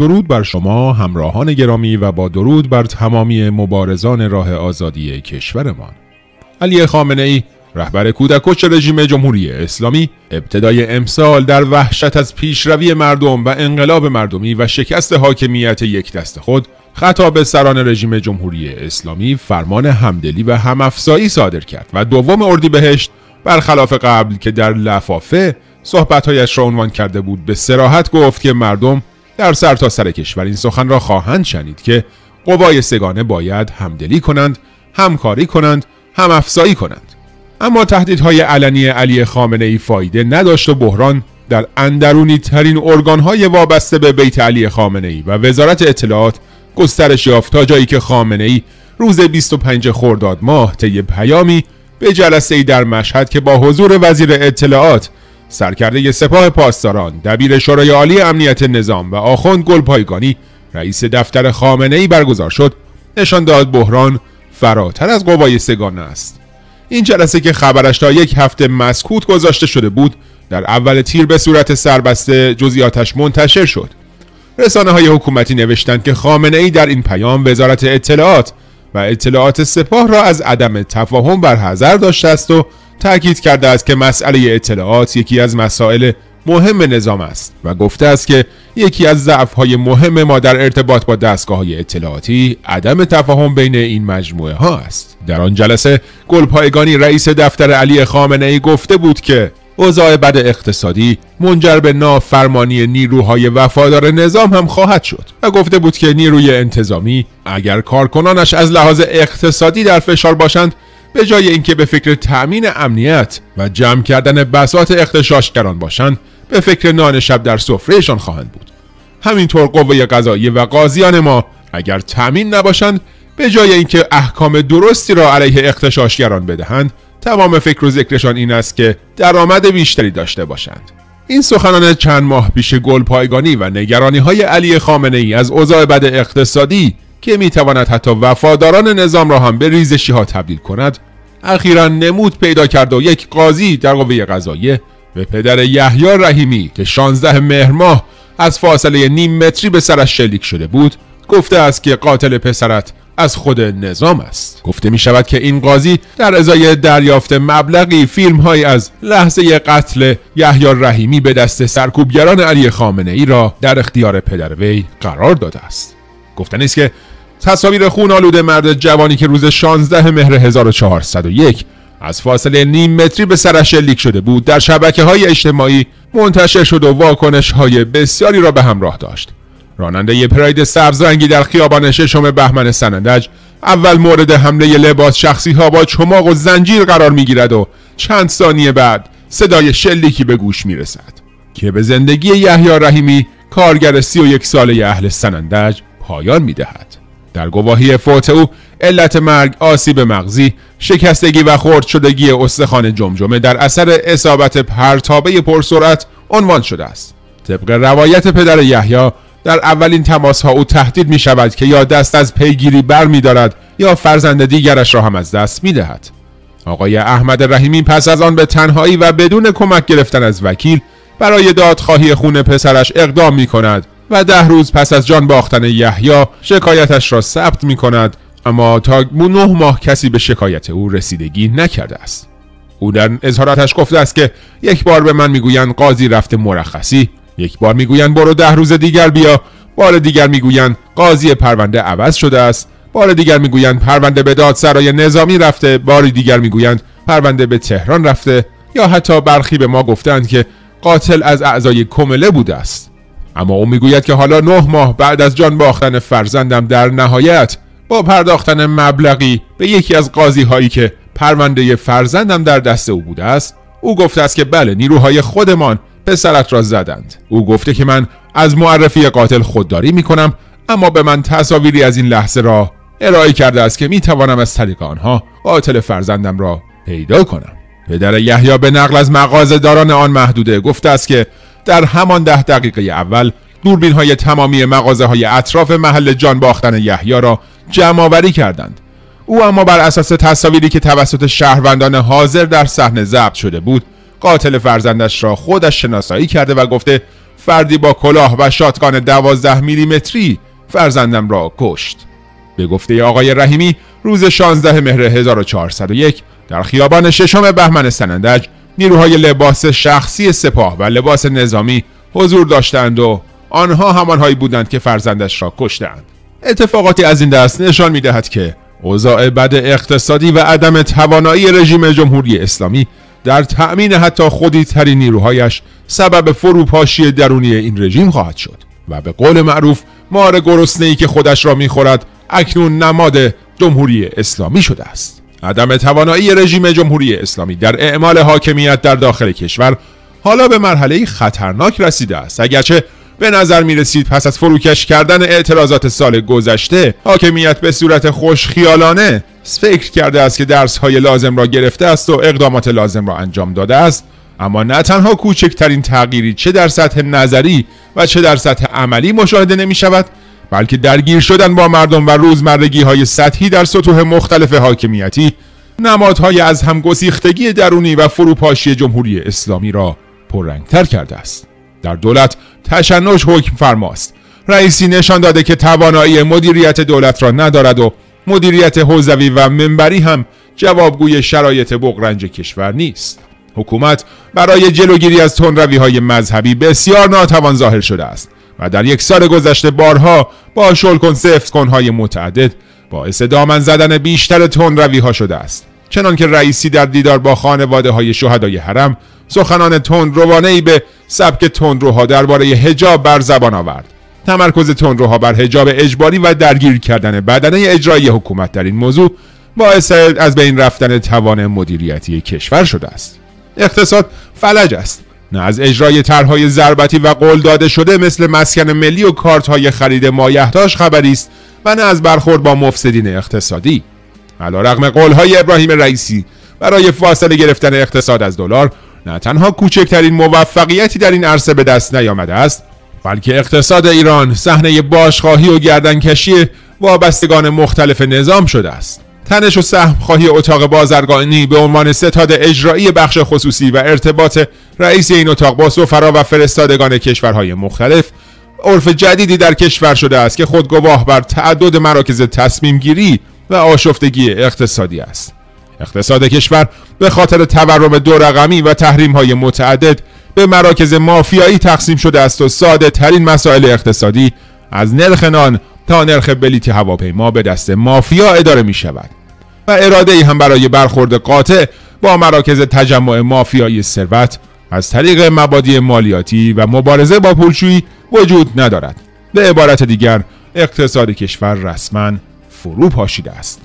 درود بر شما همراهان گرامی و با درود بر تمامی مبارزان راه آزادی کشورمان. علی خامنه ای رهبر کودکش رژیم جمهوری اسلامی ابتدای امسال در وحشت از پیشروی مردم و انقلاب مردمی و شکست حاکمیت یک دست خود خطاب سران رژیم جمهوری اسلامی فرمان همدلی و همافزایی صادر کرد و دوم اردیبهشت برخلاف قبل که در لفافه صحبتهایش را عنوان کرده بود به سراحت گفت که مردم در سرتاسر سر کشور این سخن را خواهند شنید که قوای سگانه باید همدلی کنند همکاری کنند هم افزایی کنند. اما تهدیدهای علنی علی خامنه ای فایده نداشت و بحران در اندرونی ترین ارگانهای وابسته به بیت علی خامنه ای و وزارت اطلاعات گسترش یافت تا جایی که خامنه ای روز 25 خرداد ماه طی پیامی به جلسه ای در مشهد که با حضور وزیر اطلاعات سرکرده سپاه پاسداران دبیر شورای عالی امنیت نظام و آخوند گلپایگانی رئیس دفتر خامنه ای برگزار شد. نشان داد بحران فراتر از قوای سگانه است. این جلسه که خبرش تا یک هفته مسکوت گذاشته شده بود در اول تیر به صورت سربسته جزئیاتش منتشر شد. رسانه های حکومتی نوشتند که خامنه ای در این پیام وزارت اطلاعات و اطلاعات سپاه را از عدم تفاهم بر داشته است و تاکید کرده است که مسئله اطلاعات یکی از مسائل مهم نظام است و گفته است که یکی از ضعف‌های مهم ما در ارتباط با دستگاه های اطلاعاتی عدم تفاهم بین این مجموعه ها است. در آن جلسه گلپایگانی رئیس دفتر علی خامنه ای گفته بود که اوضاع بد اقتصادی منجر به نافرمانی نیروهای وفادار نظام هم خواهد شد و گفته بود که نیروی انتظامی اگر کارکنانش از لحاظ اقتصادی در فشار باشند به جای اینکه به فکر تأمین امنیت و جمع کردن بساط اختشاشگران باشند به فکر نان شب در سفرهشان خواهند بود. همینطور قوه قضایی و قاضیان ما اگر تأمین نباشند به جای اینکه احکام درستی را علیه اختشاشگران بدهند تمام فکر و ذکرشان این است که درآمد بیشتری داشته باشند. این سخنان چند ماه پیش گل پایگانی و نگرانی های علی خامنه ای از اوضاع بد اقتصادی که می‌تواند حتی وفاداران نظام را هم به ریزشی ها تبدیل کند اخیرا نمود پیدا کرد و یک قاضی در قوه قضاییه به پدر یحیی رحیمی که 16 مهر ماه از فاصله نیم متری به سرش شلیک شده بود گفته است که قاتل پسرت از خود نظام است. گفته می شود که این قاضی در ازای دریافت مبلغی فیلم های از لحظه قتل یحیی رحیمی به دست سرکوبگران علی خامنه ای را در اختیار پدر وی قرار داده است. گفتن است که تصاویر خون آلود مرد جوانی که روز 16 مهر 1401 از فاصله نیم متری به سرش شلیک شده بود در شبکه های اجتماعی منتشر شد و واکنش های بسیاری را به همراه داشت راننده ی پراید سبز رنگی در خیابان ششم بهمن سنندج اول مورد حمله لباس شخصی ها با چماق و زنجیر قرار می گیرد و چند ثانیه بعد صدای شلیکی به گوش می رسد که به زندگی یحیی رحیمی کارگر سی و یک ساله اهل سنندج پایان می دهد. در گواهی فوت او علت مرگ آسیب مغزی شکستگی و خرد شدگی استخوان جمجمه در اثر اصابت پرتابه پرسرعت عنوان شده است طبق روایت پدر یحیی در اولین تماس ها او تهدید می شود که یا دست از پیگیری بر می یا فرزند دیگرش را هم از دست می دهد. آقای احمد رحیمی پس از آن به تنهایی و بدون کمک گرفتن از وکیل برای دادخواهی خون پسرش اقدام می کند و ده روز پس از جان باختن یحیی شکایتش را ثبت می کند اما تا نه ماه کسی به شکایت او رسیدگی نکرده است. او در اظهاراتش گفته است که یک بار به من می‌گویند قاضی رفته مرخصی یک بار می‌گویند برو ده روز دیگر بیا بار دیگر می‌گویند قاضی پرونده عوض شده است بار دیگر می‌گویند پرونده به دادسرای نظامی رفته بار دیگر می‌گویند پرونده به تهران رفته یا حتی برخی به ما گفتند که قاتل از اعضای کمله بوده است. اما او می‌گوید که حالا نه ماه بعد از جان باختن فرزندم در نهایت با پرداختن مبلغی به یکی از قاضی هایی که پرونده فرزندم در دست او بوده است او گفته است که بله نیروهای خودمان پسرت را زدند. او گفته که من از معرفی قاتل خودداری می کنم اما به من تصاویری از این لحظه را ارائه کرده است که می توانم از طریق آنها قاتل فرزندم را پیدا کنم. پدر یحیی به نقل از مغازه داران آن محدوده گفته است که در همان ده دقیقه اول دوربین های تمامی مغازه های اطراف محل جان باختن یحیی را جمع آوری کردند. او اما بر اساس تصاویری که توسط شهروندان حاضر در صحنه ضبط شده بود قاتل فرزندش را خودش شناسایی کرده و گفته فردی با کلاه و شاتگان دوازده میلیمتری فرزندم را کشت. به گفته آقای رحیمی روز 16 مهر 1401 در خیابان ششم بهمن سنندج نیروهای لباس شخصی سپاه و لباس نظامی حضور داشتند و آنها همانهایی بودند که فرزندش را کشتند اتفاقاتی از این دست نشان می دهد که اوضاع بد اقتصادی و عدم توانایی رژیم جمهوری اسلامی در تأمین حتی خودی ترین نیروهایش سبب فروپاشی درونی این رژیم خواهد شد و به قول معروف مار گرسنه ای که خودش را می‌خورد اکنون نماد جمهوری اسلامی شده است. عدم توانایی رژیم جمهوری اسلامی در اعمال حاکمیت در داخل کشور حالا به مرحله خطرناک رسیده است. اگرچه به نظر می رسید پس از فروکش کردن اعتراضات سال گذشته حاکمیت به صورت خوشخیالانه فکر کرده است که درس های لازم را گرفته است و اقدامات لازم را انجام داده است. اما نه تنها کوچکترین تغییری چه در سطح نظری و چه در سطح عملی مشاهده نمی شود بلکه درگیر شدن با مردم و روزمرگی های سطحی در سطوح مختلف حاکمیتی نمادهای از همگسیختگی درونی و فروپاشی جمهوری اسلامی را پررنگتر کرده است. در دولت تشنج حکم فرماست. رئیسی نشان داده که توانایی مدیریت دولت را ندارد و مدیریت حوزوی و منبری هم جوابگوی شرایط بغرنج کشور نیست. حکومت برای جلوگیری از تندروی های مذهبی بسیار ناتوان ظاهر شده است. و در یک سال گذشته بارها با شلکن سفت کنهای متعدد باعث دامن زدن بیشتر تندروی ها شده است. چنان که رئیسی در دیدار با خانواده های شهدای حرم سخنان تند ای به سبک تندروها درباره حجاب بر زبان آورد. تمرکز تندروها بر حجاب اجباری و درگیر کردن بدنه اجرایی حکومت در این موضوع باعث از بین رفتن توان مدیریتی کشور شده است. اقتصاد فلج است. نه از اجرای طرحهای ضربتی و قول داده شده مثل مسکن ملی و کارت های خرید مایحتاج خبری است و نه از برخورد با مفسدین اقتصادی. علیرغم قولهای ابراهیم رئیسی برای فاصله گرفتن اقتصاد از دلار نه تنها کوچکترین موفقیتی در این عرصه به دست نیامده است بلکه اقتصاد ایران صحنه باشخواهی و گردنکشی وابستگان مختلف نظام شده است. تنش و سهم خواهی اتاق بازرگانی به عنوان ستاد اجرایی بخش خصوصی و ارتباط رئیس این اتاق با سفرا و فرستادگان کشورهای مختلف عرف جدیدی در کشور شده است که خودگواه بر تعدد مراکز تصمیم گیری و آشفتگی اقتصادی است. اقتصاد کشور به خاطر تورم دو رقمی و تحریم های متعدد به مراکز مافیایی تقسیم شده است و ساده ترین مسائل اقتصادی از نرخ نان تا نرخ بلیت هواپیما به دست مافیا اداره می شود و اراده ای هم برای برخورد قاطع با مراکز تجمع مافیایی ثروت از طریق مبادی مالیاتی و مبارزه با پولشویی وجود ندارد. به عبارت دیگر اقتصاد کشور رسما فرو پاشیده است.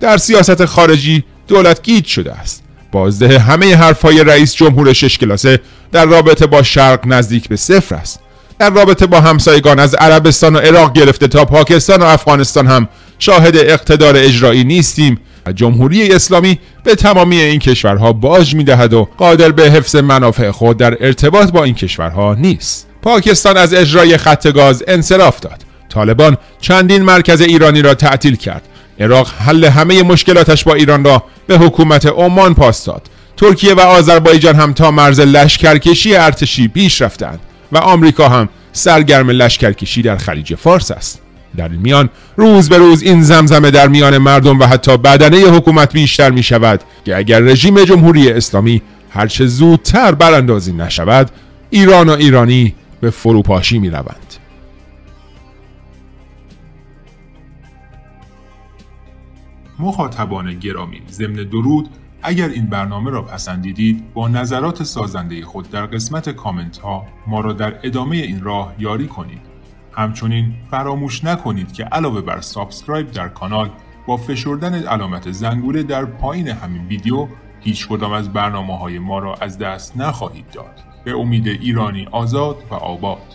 در سیاست خارجی دولت گیج شده است. بازده همه حرفهای رئیس جمهور شش کلاسه در رابطه با شرق نزدیک به صفر است. در رابطه با همسایگان از عربستان و عراق گرفته تا پاکستان و افغانستان هم شاهد اقتدار اجرایی نیستیم جمهوری اسلامی به تمامی این کشورها باج می‌دهد و قادر به حفظ منافع خود در ارتباط با این کشورها نیست. پاکستان از اجرای خط گاز انصراف داد. طالبان چندین مرکز ایرانی را تعطیل کرد. عراق حل همه مشکلاتش با ایران را به حکومت عمان پاس داد. ترکیه و آذربایجان هم تا مرز لشکرکشی ارتشی پیش رفتند و آمریکا هم سرگرم لشکرکشی در خلیج فارس است. در این میان روز به روز این زمزمه در میان مردم و حتی بدنه حکومت بیشتر می شود که اگر رژیم جمهوری اسلامی هرچه زودتر براندازی نشود ایران و ایرانی به فروپاشی می روند. مخاطبان گرامی ضمن درود اگر این برنامه را پسندیدید با نظرات سازنده خود در قسمت کامنت ها ما را در ادامه این راه یاری کنید همچنین فراموش نکنید که علاوه بر subscribe در کانال با فشردن علامت زنگوله در پایین همین ویدیو هیچ کدام از برنامه های ما را از دست نخواهید داد. به امید ایرانی آزاد و آباد.